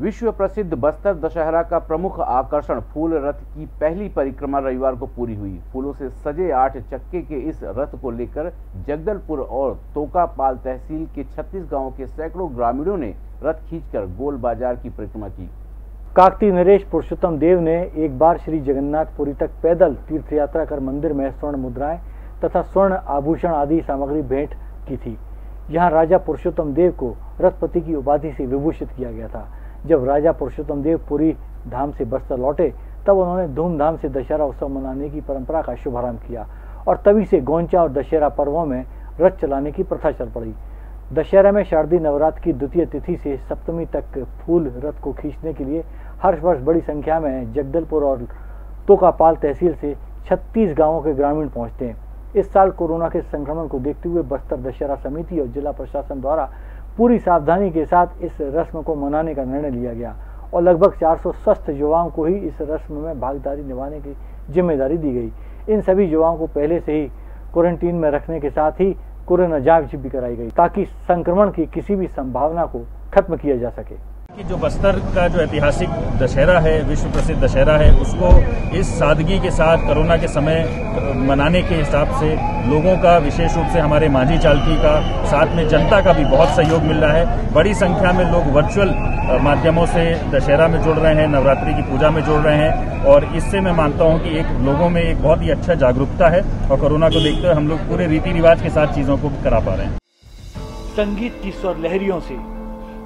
विश्व प्रसिद्ध बस्तर दशहरा का प्रमुख आकर्षण फूल रथ की पहली परिक्रमा रविवार को पूरी हुई। फूलों से सजे आठ चक्के के इस रथ को लेकर जगदलपुर और तोकापाल तहसील के 36 गाँवों के सैकड़ों ग्रामीणों ने रथ खींचकर गोल बाज़ार की परिक्रमा की। काकती नरेश पुरुषोत्तम देव ने एक बार श्री जगन्नाथपुरी तक पैदल तीर्थ यात्रा कर मंदिर में स्वर्ण मुद्राएँ तथा स्वर्ण आभूषण आदि सामग्री भेंट की थी। यहाँ राजा पुरुषोत्तम देव को रथपति की उपाधि से विभूषित किया गया था। जब राजा पुरुषोत्तम देव पूरी धाम से बस्तर लौटे, तब उन्होंने धूमधाम से दशहरा उत्सव मनाने की परंपरा का शुभारंभ किया और तभी से गोंचा और दशहरा पर्वों में रथ चलाने की प्रथा चल पड़ी। दशहरा में शारदीय नवरात्र की द्वितीय तिथि से सप्तमी तक फूल रथ को खींचने के लिए हर वर्ष बड़ी संख्या में जगदलपुर और तोकापाल तहसील से 36 गाँवों के ग्रामीण पहुँचते हैं। इस साल कोरोना के संक्रमण को देखते हुए बस्तर दशहरा समिति और जिला प्रशासन द्वारा पूरी सावधानी के साथ इस रस्म को मनाने का निर्णय लिया गया और लगभग 400 स्वस्थ युवाओं को ही इस रस्म में भागीदारी निभाने की ज़िम्मेदारी दी गई। इन सभी युवाओं को पहले से ही क्वारंटीन में रखने के साथ ही कोरोना जाँच भी कराई गई ताकि संक्रमण की किसी भी संभावना को खत्म किया जा सके। कि जो बस्तर का जो ऐतिहासिक दशहरा है विश्व प्रसिद्ध दशहरा है, उसको इस सादगी के साथ, कोरोना के समय मनाने के हिसाब से लोगों का, विशेष रूप से हमारे मांझी चालकी का, साथ में जनता का भी बहुत सहयोग मिल रहा है। बड़ी संख्या में लोग वर्चुअल माध्यमों से दशहरा में जुड़ रहे हैं, नवरात्रि की पूजा में जुड़ रहे हैं और इससे मैं मानता हूँ कि एक लोगों में एक बहुत ही अच्छा जागरूकता है और कोरोना को देखते हुए हम लोग पूरे रीति रिवाज के साथ चीज़ों को करा पा रहे हैं। संगीत की स्वर लहरियों से